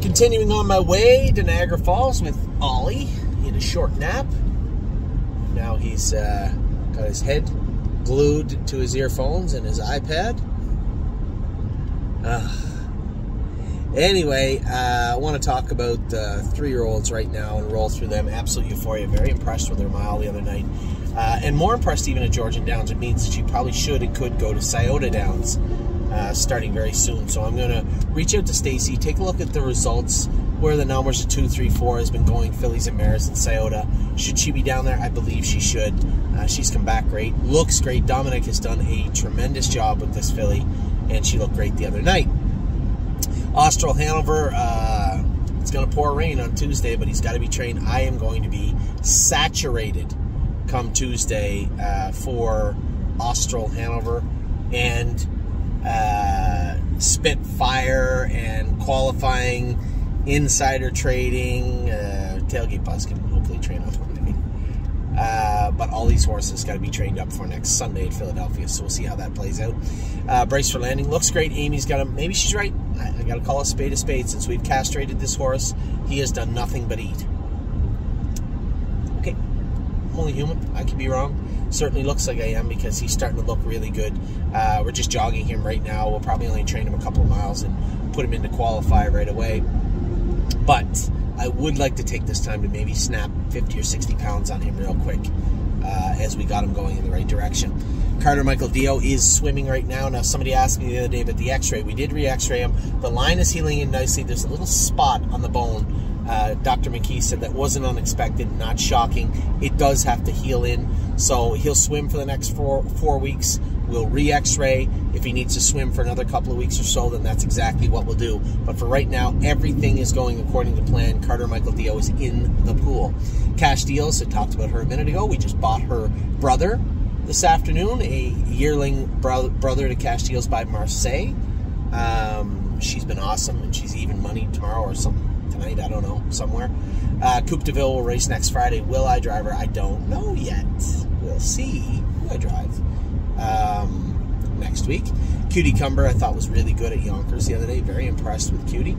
Continuing on my way to Niagara Falls with Ollie. He had a short nap. Now he's uh, got his head glued to his earphones and his iPad. Uh, anyway, uh, I want to talk about uh, three-year-olds right now and roll through them. Absolute euphoria. Very impressed with her mile the other night. Uh, and more impressed even at Georgian Downs. It means that she probably should and could go to Scioto Downs uh, starting very soon. So I'm going to reach out to Stacy, take a look at the results, where the numbers of 2, 3, 4 has been going, fillies and mares and Scioto. Should she be down there? I believe she should. Uh, she's come back great, looks great. Dominic has done a tremendous job with this filly, and she looked great the other night. Austral Hanover, uh, it's going to pour rain on Tuesday, but he's got to be trained. I am going to be saturated come Tuesday uh, for Austral Hanover. And uh, Spitfire and qualifying, insider trading, uh, Tailgate Buzz can hopefully train up for me. Uh, but all these horses got to be trained up for next Sunday in Philadelphia, so we'll see how that plays out. Uh, Brace for landing looks great. Amy's got him. Maybe she's right. I, I got to call a spade a spade. Since we've castrated this horse, he has done nothing but eat. I'm only human. I could be wrong certainly looks like I am because he's starting to look really good. Uh, we're just jogging him right now. We'll probably only train him a couple of miles and put him into qualify right away. But I would like to take this time to maybe snap 50 or 60 pounds on him real quick uh, as we got him going in the right direction. Carter Michael Dio is swimming right now. Now, somebody asked me the other day about the x ray. We did re x ray him. The line is healing in nicely. There's a little spot on the bone uh, Dr. McKee said that wasn't unexpected, not shocking. It does have to heal in, so he'll swim for the next four four weeks. We'll re-X-ray. If he needs to swim for another couple of weeks or so, then that's exactly what we'll do. But for right now, everything is going according to plan. Carter Michael Dio is in the pool. Cash Deals, I talked about her a minute ago. We just bought her brother this afternoon, a yearling bro- brother to Cash Deals by Marseille. Um, she's been awesome, and she's even money tomorrow or something tonight. I don't know, somewhere. Uh, Coupe de Ville will race next Friday. Will I drive her? I don't know yet. We'll see who I drive um, next week. Cutie Cumber, I thought was really good at Yonkers the other day. Very impressed with Cutie.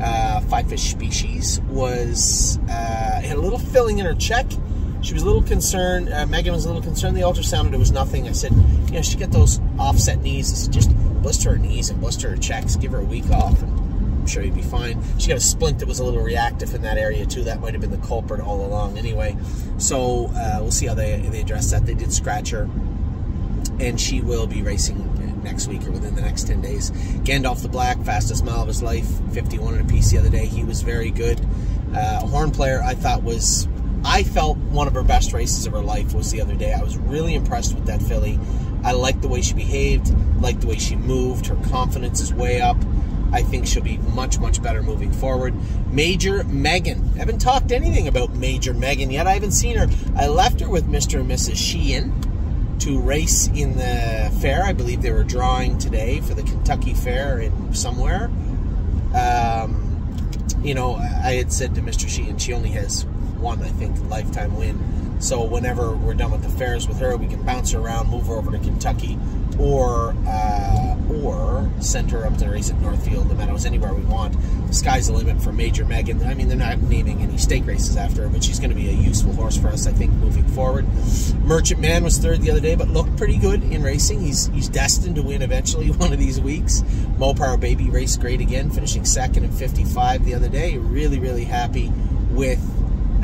Uh, Five Fish Species was uh, had a little filling in her check. She was a little concerned. Uh, Megan was a little concerned. The ultrasound, it was nothing. I said, you know, she got those offset knees. I said, just blister her knees and blister her checks. Give her a week off. And I'm sure you'd be fine. She got a splint that was a little reactive in that area too. That might have been the culprit all along anyway. So uh, we'll see how they, they address that. They did scratch her, and she will be racing next week or within the next 10 days. Gandalf the Black, fastest mile of his life, 51 and a piece the other day. He was very good. Uh, a horn player I thought was, I felt one of her best races of her life was the other day. I was really impressed with that filly. I liked the way she behaved, liked the way she moved. Her confidence is way up. I think she'll be much, much better moving forward. Major Megan. I haven't talked anything about Major Megan yet. I haven't seen her. I left her with Mr. and Mrs. Sheehan to race in the fair. I believe they were drawing today for the Kentucky Fair in somewhere. Um, you know, I had said to Mr. Sheehan, she only has one, I think, lifetime win. So whenever we're done with the fairs with her, we can bounce her around, move her over to Kentucky, or uh, or send her up to race at Northfield, the Meadows, anywhere we want. The sky's the limit for Major Megan. I mean, they're not naming any stake races after her, but she's going to be a useful horse for us, I think, moving forward. Merchant Man was third the other day, but looked pretty good in racing. He's he's destined to win eventually one of these weeks. Mopar Baby raced great again, finishing second in 55 the other day. Really, really happy with.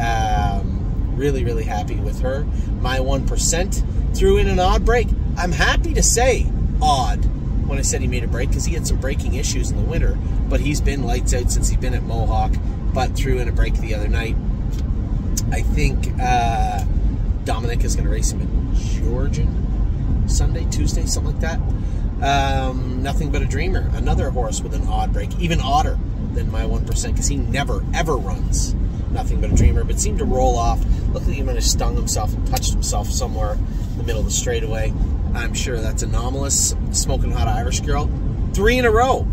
Um, really, really happy with her. My 1% threw in an odd break. I'm happy to say odd when I said he made a break because he had some breaking issues in the winter, but he's been lights out since he's been at Mohawk, but threw in a break the other night. I think uh, Dominic is going to race him in Georgian Sunday, Tuesday, something like that. Um, nothing but a dreamer. Another horse with an odd break, even odder than my 1% because he never, ever runs nothing but a dreamer, but seemed to roll off. Like he might have stung himself and touched himself somewhere the middle of the straightaway. I'm sure that's anomalous. Smoking Hot Irish Girl. Three in a row.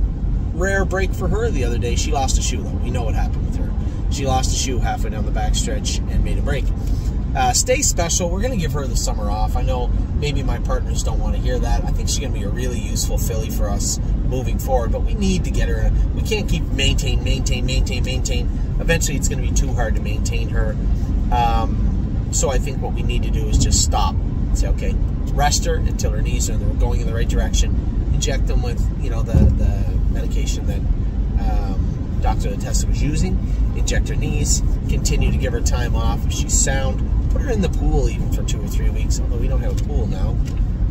Rare break for her the other day. She lost a shoe, though. We know what happened with her. She lost a shoe halfway down the backstretch and made a break. Uh, stay special. We're going to give her the summer off. I know maybe my partners don't want to hear that. I think she's going to be a really useful filly for us moving forward, but we need to get her. We can't keep maintain, maintain, maintain, maintain. Eventually, it's going to be too hard to maintain her. Um, so I think what we need to do is just stop. Say, okay, rest her until her knees are going in the right direction. Inject them with, you know, the, the medication that um, Dr. Tessa was using. Inject her knees. Continue to give her time off. If she's sound, put her in the pool even for two or three weeks. Although we don't have a pool now.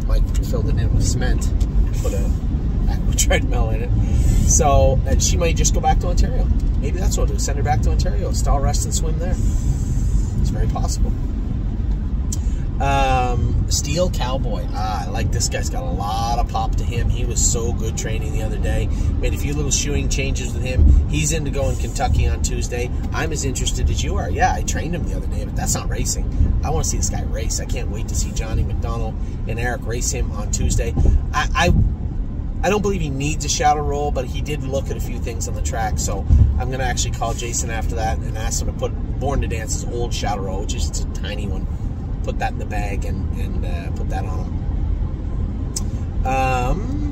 Mike filled it in with cement. Put a aqua treadmill in it. So, and she might just go back to Ontario. Maybe that's what we'll do. Send her back to Ontario. Stall, rest, and swim there. Very possible. Um, Steel Cowboy. Ah, I like this guy's got a lot of pop to him. He was so good training the other day. Made a few little shoeing changes with him. He's into going Kentucky on Tuesday. I'm as interested as you are. Yeah, I trained him the other day, but that's not racing. I want to see this guy race. I can't wait to see Johnny McDonald and Eric race him on Tuesday. I, I I don't believe he needs a shadow roll, but he did look at a few things on the track. So I'm going to actually call Jason after that and ask him to put Born to Dance's old shadow roll, which is a tiny one. Put that in the bag and, and uh, put that on him. Um,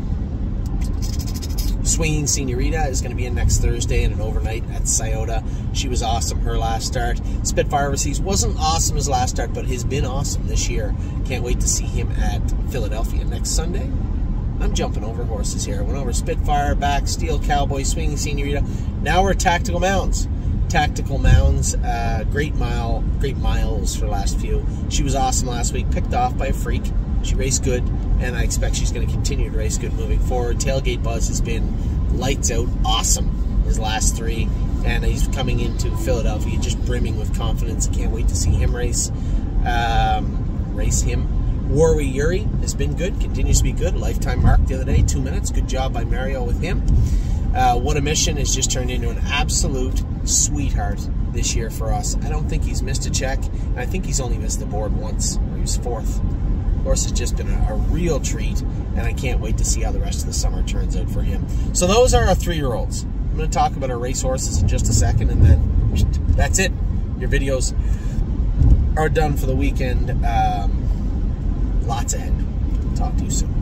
Swinging Senorita is going to be in next Thursday in an overnight at Scioto. She was awesome her last start. Spitfire Overseas wasn't awesome his last start, but he's been awesome this year. Can't wait to see him at Philadelphia next Sunday. I'm jumping over horses here. I went over Spitfire, back, Steel Cowboy, Swinging Senorita. Now we're Tactical Mounds. Tactical Mounds, uh, great mile, great miles for last few. She was awesome last week, picked off by a freak. She raced good, and I expect she's going to continue to race good moving forward. Tailgate Buzz has been lights out, awesome his last three, and he's coming into Philadelphia just brimming with confidence. I can't wait to see him race, um, race him. Warwi Yuri has been good, continues to be good. Lifetime mark the other day, two minutes. Good job by Mario with him. Uh, what a mission has just turned into an absolute sweetheart this year for us. I don't think he's missed a check, and I think he's only missed the board once, he was fourth. Horse has just been a, a, real treat, and I can't wait to see how the rest of the summer turns out for him. So those are our three-year-olds. I'm going to talk about our racehorses in just a second, and then that's it. Your videos are done for the weekend. Um, lots ahead. Talk to you soon.